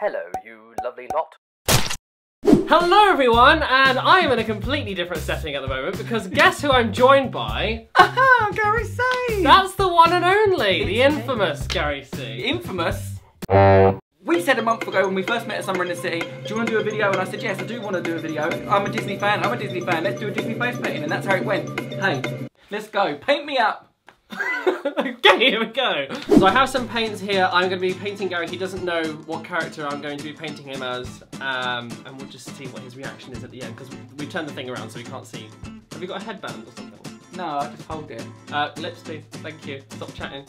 Hello, you lovely lot. Hello everyone, and I am in a completely different setting at the moment because guess who I'm joined by? Aha, Gary C. That's the one and only, the infamous Gary C. infamous. We said a month ago when we first met at Summer in the City, do you want to do a video? And I said, yes, I do want to do a video. I'm a Disney fan, I'm a Disney fan, let's do a Disney face painting. And that's how it went. Hey, let's go, paint me up. okay, here we go. So I have some paints here. I'm going to be painting Gary. He doesn't know what character I'm going to be painting him as. Um, and we'll just see what his reaction is at the end because we turned the thing around so we can't see. Have you got a headband or something? No, I just hold it. Uh, lips do. Thank you. Stop chatting.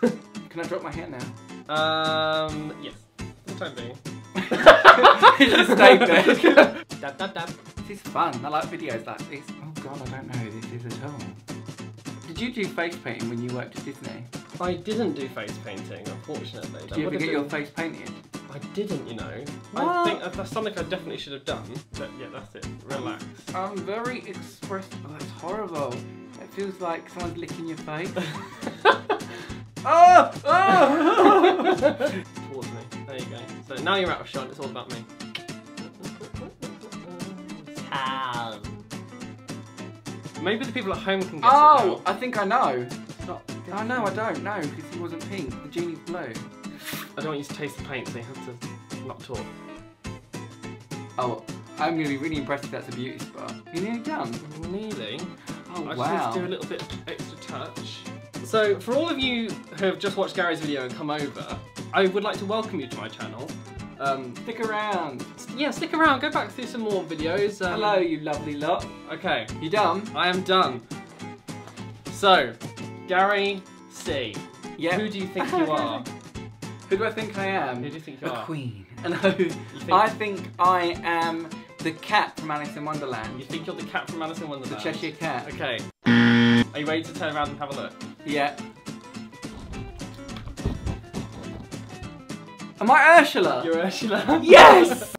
Can I drop my hand now? Um, yes. For the time being. it just stayed there. Dab, dab, dab. This is fun. I like videos like this. Oh god, I don't know who this is at all. Did you do face painting when you worked at Disney? I didn't do face painting, unfortunately. Did you ever get your face painted? I didn't, you know. I What? think that's something I definitely should have done. But yeah, that's it. Relax. I'm very expressive. Oh, that's horrible. It feels like someone's licking your face. oh! Oh! Towards me. There you go. So now you're out of shot. It's all about me. Maybe the people at home can guess oh! I think I know. now. Stop. Oh no, I don't know because he wasn't pink. The genie's blue. I don't want you to taste the paint, so you have to not talk. Oh, I'm gonna be really impressed if that's a beauty spot. You're nearly done. Nearly. Oh I just wow. need to do a little bit extra touch. So, for all of you who have just watched Gary's video and come over, I would like to welcome you to my channel. Um, Stick around. yeah, stick around, go back through some more videos. Um, Hello, you lovely lot. Okay, You done? I am done. So, Gary C. Yeah. Who do you think you are? Who do I think I am? Who do you think you a are? A queen. And think- I think I am the cat from Alice in Wonderland. You think you're the cat from Alice in Wonderland? The Cheshire Cat. Okay. Are you ready to turn around and have a look? Yeah. Am I Ursula? You're Ursula. Yes!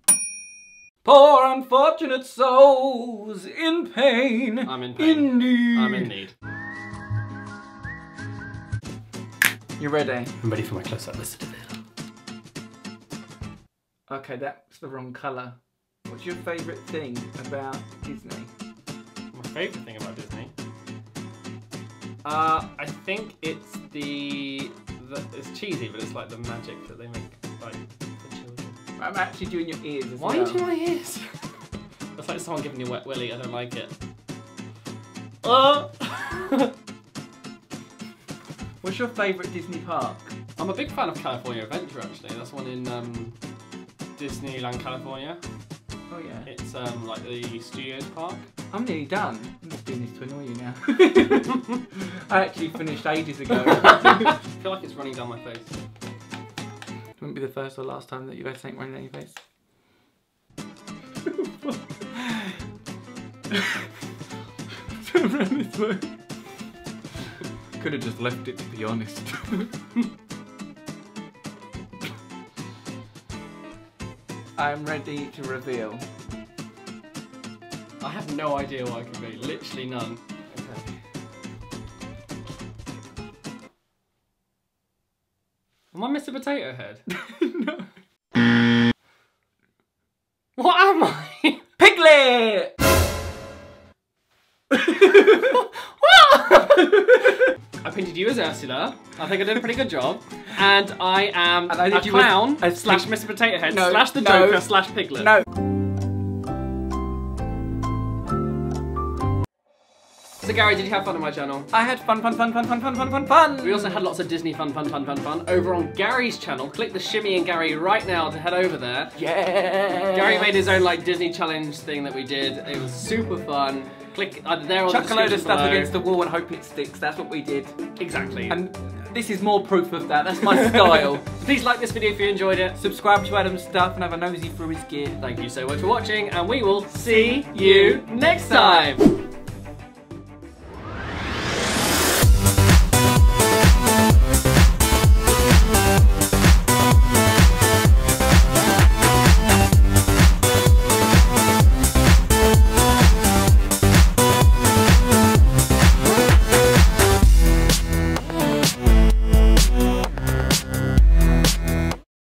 Poor unfortunate souls in pain. I'm in pain. In need. I'm in need. You ready? I'm ready for my close-up. Listen to this. Okay, that's the wrong colour. What's your favourite thing about Disney? My favourite thing about Disney? Uh, I think it's the, the it's cheesy, but it's like the magic that they make like for children. I'm actually doing your ears as Why well. are you doing my ears? That's like someone giving you a wet willy. I don't like it. Oh! What's your favourite Disney park? I'm a big fan of California Adventure. Actually, that's one in um, Disneyland, California. Oh yeah. It's um, like the Studios Park. I'm nearly done. I'm just doing this to annoy you now. I actually finished ages ago. I feel like it's running down my face. Wouldn't be the first or last time that you've had something running down your face. Turn around this way. Could have just left it to be honest. I'm ready to reveal. I have no idea what I could be. Literally none. Okay. Am I Mr. Potato Head? no. What am I? Piglet! I painted you as Ursula. I think I did a pretty good job. And I am And I a did you as- clown slash Mr. Potato Head No, slash the no. Joker slash Piglet. No. So Gary, did you have fun on my channel? I had fun, fun, fun, fun, fun, fun, fun, fun, fun. We also had lots of Disney fun, fun, fun, fun, fun over on Gary's channel. Click the Shimmy and Gary right now to head over there. Yeah. Gary made his own like Disney challenge thing that we did. It was super fun. Click either there or chuck the a load of stuff below. against the wall and hope it sticks. That's what we did. Exactly. And this is more proof of that. That's my style. Please like this video if you enjoyed it. Subscribe to Adam's stuff and have a nosy through his gear. Thank you so much for watching, and we will see you next time.